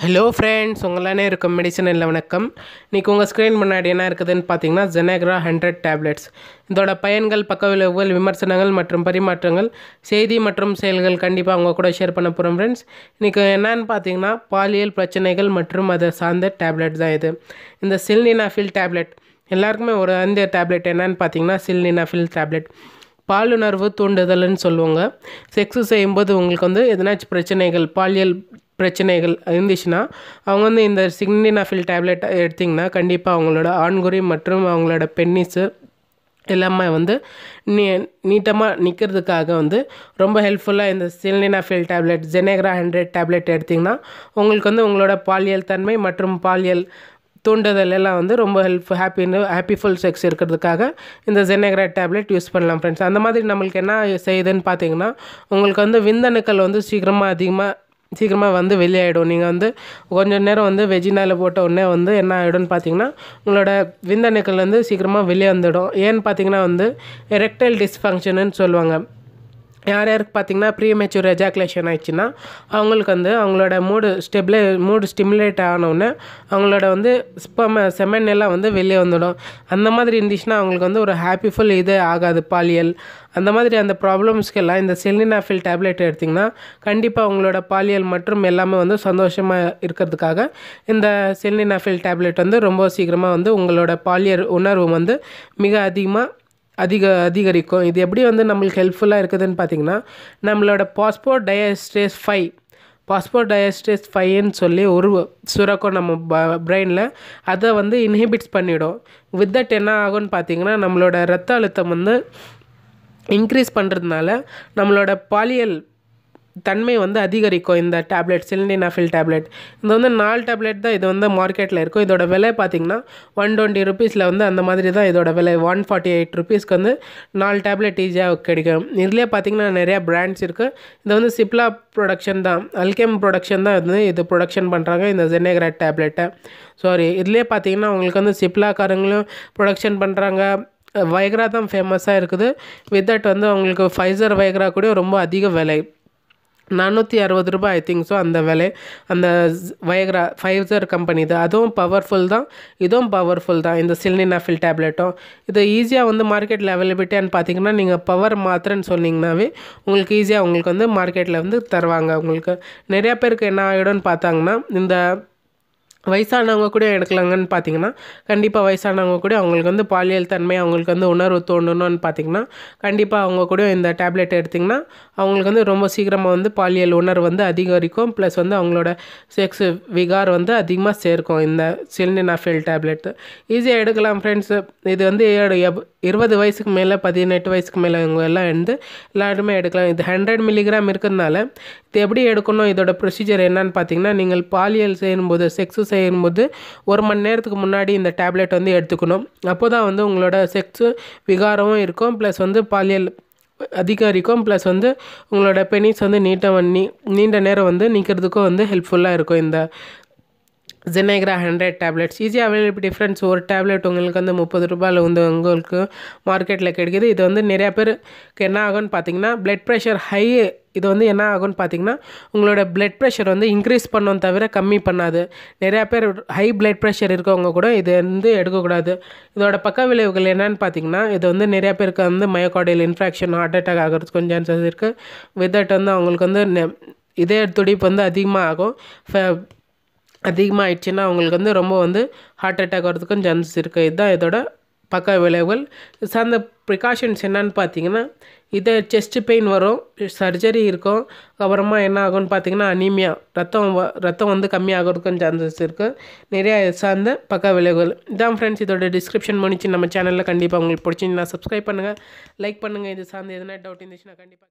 Hello friends உங்களானே இருக்கும் medicine இல்லை வணக்கம். இன்றைக்கி உங்கள் ஸ்க்ரீன் முன்னாடி என்ன இருக்குதுன்னு பார்த்தீங்கன்னா ஜெனக்ரா ஹண்ட்ரட் டேப்லெட்ஸ் இதோட பயன்கள் பக்க விளைவுகள் விமர்சனங்கள் மற்றும் பரிமாற்றங்கள் செய்தி மற்றும் செயல்கள் கண்டிப்பாக அவங்க கூட ஷேர் பண்ண போகிறோம் ஃப்ரெண்ட்ஸ் இன்றைக்கி என்னன்னு பார்த்தீங்கன்னா பாலியல் பிரச்சனைகள் மற்றும் அதை சார்ந்த டேப்லெட் தான் இது. இந்த சில்னினாஃபில் டேப்லெட் எல்லாருக்குமே ஒரு அந்த டேப்லெட் என்னன்னு பார்த்தீங்கன்னா சில்னினாஃபில் டேப்லெட் பாலுணர்வு தூண்டுதல்னு சொல்லுவாங்க. செக்ஸு செய்யும்போது உங்களுக்கு வந்து எதனாச்சும் பிரச்சனைகள் பாலியல் பிரச்சனைகள் இருந்துச்சுன்னா அவங்க வந்து இந்த சிக்னினாஃபில் டேப்லெட் எடுத்திங்கன்னா கண்டிப்பாக அவங்களோட ஆண்குறி மற்றும் அவங்களோட பென்னிஸு எல்லாமே வந்து நீ நீட்டமாக நிற்கிறதுக்காக வந்து ரொம்ப ஹெல்ப்ஃபுல்லாக இந்த sildenafil tablet Zenegra hundred tablet எடுத்திங்கன்னா உங்களுக்கு வந்து உங்களோட பாலியல் தன்மை மற்றும் பாலியல் தூண்டுதல் எல்லாம் வந்து ரொம்ப ஹெல்ப் ஹாப்பி ஹாப்பிஃபுல் செக்ஸ் இருக்கிறதுக்காக இந்த ஜெனேக்ரா டேப்லெட் யூஸ் பண்ணலாம் ஃப்ரெண்ட்ஸ் அந்த மாதிரி நம்மளுக்கு என்ன செய்யுதுன்னு பார்த்தீங்கன்னா உங்களுக்கு வந்து விந்தணுக்கள் வந்து சீக்கிரமாக அதிகமாக சீக்கிரமாக வந்து வெளியாகிடும் நீங்கள் வந்து கொஞ்சம் நேரம் வந்து வெஜினாயில் போட்ட உடனே வந்து என்ன ஆகிடும்னு பார்த்தீங்கன்னா உங்களோட விந்தணுக்கள் வந்து சீக்கிரமாக வெளியே வந்துடும். ஏன்னு பார்த்தீங்கன்னா வந்து எரெக்டைல் டிஸ்ஃபங்க்ஷனுன்னு சொல்லுவாங்க. யார் யாருக்கு பார்த்தீங்கன்னா ப்ரீமெச்சூர் எஜாக்குலேஷன் ஆயிடுச்சுன்னா அவங்களுக்கு வந்து அவங்களோட மூடு ஸ்டெபிளை மூடு ஸ்டிமுலேட் ஆனவுடனே அவங்களோட வந்து ஸ்பம செமன் எல்லாம் வந்து வெளியே வந்துடும். அந்த மாதிரி இருந்துச்சுன்னா அவங்களுக்கு வந்து ஒரு ஹாப்பிஃபுல் இதே ஆகாது பாலியல். அந்த மாதிரி அந்த ப்ராப்ளம்ஸ்க்கெல்லாம் இந்த செல்லினாஃபில் டேப்லெட் எடுத்திங்கன்னா கண்டிப்பாக அவங்களோட பாலியல் மற்றும் எல்லாமே வந்து சந்தோஷமாக இருக்கிறதுக்காக இந்த செல்லினாஃபில் டேப்லெட் வந்து ரொம்ப சீக்கிரமாக வந்து உங்களோட பாலியல் உணர்வு வந்து மிக அதிகமாக அதிக அதிகரிக்கும். இது எப்படி வந்து நம்மளுக்கு ஹெல்ப்ஃபுல்லாக இருக்குதுன்னு பார்த்தீங்கன்னா நம்மளோட phosphodiesterase five phosphodiesterase ஃபைன்னு சொல்லி ஒரு சுரக்கும் நம்ம ப பிரெயினில் அதை வந்து இன்ஹிபிட்ஸ் பண்ணிவிடும் வித் தட் என்ன ஆகும்னு பார்த்தீங்கன்னா நம்மளோட ரத்த அழுத்தம் வந்து இன்க்ரீஸ் பண்ணுறதுனால நம்மளோட பாலியல் தன்மை வந்து அதிகரிக்கும். இந்த டேப்லெட் சிலிண்டினாஃபில் டேப்லெட் இது வந்து நாலு டேப்லெட் தான் இது வந்து மார்க்கெட்டில் இருக்கும். இதோட விலை பார்த்திங்கன்னா ஒன் டுவெண்ட்டி ருபீஸில் வந்து அந்த மாதிரி தான் இதோட விலை. ஒன் ஃபார்ட்டி எயிட் ருபீஸ்க்கு வந்து நாலு டேப்லெட் ஈஸியாக கிடைக்கும். இதுலேயே பார்த்திங்கன்னா நிறையா பிராண்ட்ஸ் இருக்குது இது வந்து சிப்லா ப்ரொடக்ஷன் தான். அல்கேம் ப்ரொடக்ஷன் தான் வந்து இது ப்ரொடக்ஷன் பண்ணுறாங்க இந்த ஜெனேகிராட் டேப்லெட்டை சாரி இதுலேயே பார்த்திங்கன்னா உங்களுக்கு வந்து சிப்லாக்காரங்களும் ப்ரொடக்ஷன் பண்ணுறாங்க வைக்ரா தான் ஃபேமஸாக இருக்குது. வித் தட் வந்து அவங்களுக்கு ஃபைசர் வைக்ரா கூட ரொம்ப அதிக விலை. நானூற்றி அறுபது ரூபாய் ஐ திங்க் ஸோ அந்த விலை. அந்த வயக்ரா ஃபைசர் கம்பெனி இது. அதுவும் பவர்ஃபுல் தான். இதுவும் பவர்ஃபுல் தான். இந்த சில்னினாஃபில் டேப்லெட்டும் இது ஈஸியாக வந்து மார்க்கெட்டில் அவைலபிலிட்டியான்னு பார்த்தீங்கன்னா நீங்கள் பவர் மாத்திரன்னு சொன்னீங்கன்னாவே உங்களுக்கு ஈஸியாக உங்களுக்கு வந்து மார்க்கெட்டில் வந்து தருவாங்க. உங்களுக்கு நிறையா பேருக்கு என்ன ஆகிடும்னு பார்த்தாங்கன்னா இந்த வயசானவங்க கூட எடுக்கலாங்கன்னு பார்த்தீங்கன்னா கண்டிப்பாக வயசானவங்க கூட அவங்களுக்கு வந்து பாலியல் தன்மை அவங்களுக்கு வந்து உணர்வு தோணணும்னு பார்த்தீங்கன்னா கண்டிப்பாக அவங்க கூட இந்த டேப்லெட் எடுத்திங்கன்னா அவங்களுக்கு வந்து ரொம்ப சீக்கிரமாக வந்து பாலியல் உணர்வு வந்து அதிகரிக்கும். ப்ளஸ் வந்து அவங்களோட செக்ஸ் விகார் வந்து அதிகமாக சேர்க்கும் இந்த சில்னினாஃபில் டேப்லெட் ஈஸியாக எடுக்கலாம் ஃப்ரெண்ட்ஸ் இது வந்து இருபது வயசுக்கு மேலே பதினெட்டு வயசுக்கு மேலே இவங்க எல்லாம் இருந்து எல்லாருமே எடுக்கலாம். இது ஹண்ட்ரட் மில்லிகிராம் இருக்கிறதுனால இது எப்படி எடுக்கணும் இதோட ப்ரொசீஜர் என்னன்னு பார்த்தீங்கன்னா நீங்கள் பாலியல் செய்யும்போது செக்ஸு செய்யும்போது ஒரு மணி நேரத்துக்கு முன்னாடி இந்த டேப்லெட் வந்து எடுத்துக்கணும். அப்போ தான் வந்து உங்களோட செக்ஸு விகாரமும் இருக்கும். ப்ளஸ் வந்து பாலியல் அதிகரிக்கும். ப்ளஸ் வந்து உங்களோட பெனிஸ் வந்து நீட்ட நீ நீண்ட நேரம் வந்து நிற்கிறதுக்கும் வந்து ஹெல்ப்ஃபுல்லாக இருக்கும் இந்த ஜெனேக்ரா ஹண்ட்ரட் டேப்லெட்ஸ் ஈஸியாக அவைலபிள் டிஃப்ரென்ஸ் ஒரு டேப்லெட் உங்களுக்கு வந்து முப்பது ரூபாயில் வந்து உங்களுக்கு மார்க்கெட்டில் கிடைக்கிது. இது வந்து நிறையா பேருக்கு என்ன ஆகும்னு பார்த்தீங்கன்னா ப்ளட் ப்ரெஷர் ஹை இது வந்து என்ன ஆகும்னு பார்த்தீங்கன்னா உங்களோட பிளட் ப்ரெஷர் வந்து இன்க்ரீஸ் பண்ணோம் தவிர கம்மி பண்ணாது. நிறையா பேர் ஹை பிளட் ப்ரெஷர் இருக்கவங்க கூட இது வந்து எடுக்கக்கூடாது. இதோட பக்க விளைவுகள் என்னன்னு பார்த்தீங்கன்னா இது வந்து நிறையா பேருக்கு வந்து மயோகார்டியல் இன்ஃபெக்ஷன் ஹார்ட் அட்டாக் ஆகிறதுக்கு கொஞ்சம் சான்சஸ் இருக்குது விதட் வந்து அவங்களுக்கு வந்து இதே துடிப்பு வந்து அதிகமாக ஆகும் அதிகமாகிடுச்சின்னா அவங்களுக்கு வந்து ரொம்ப வந்து ஹார்ட் அட்டாக் வரதுக்கும் சான்சஸ் இருக்குது இதுதான் இதோட பக்க விளைவுகள். சார்ந்த ப்ரிகாஷன்ஸ் என்னன்னு பார்த்தீங்கன்னா இதை செஸ்ட்டு பெயின் வரும் சர்ஜரி இருக்கும். அப்புறமா என்ன ஆகும்னு பார்த்தீங்கன்னா அனீமியா ரத்தம் ரத்தம் வந்து கம்மியாகிறதுக்கும் சான்சஸ் இருக்குது நிறையா சார்ந்த பக்க விளைவுகள். இதான் ஃப்ரெண்ட்ஸ் இதோட டிஸ்கிரிப்ஷன் முடிச்சு நம்ம சேனலில் கண்டிப்பாக உங்களுக்கு பிடிச்சிங்கன்னா சப்ஸ்கிரைப் பண்ணுங்கள் லைக் பண்ணுங்கள் இது சார்ந்து எதுனா டவுட் இருந்துச்சுன்னா கண்டிப்பாக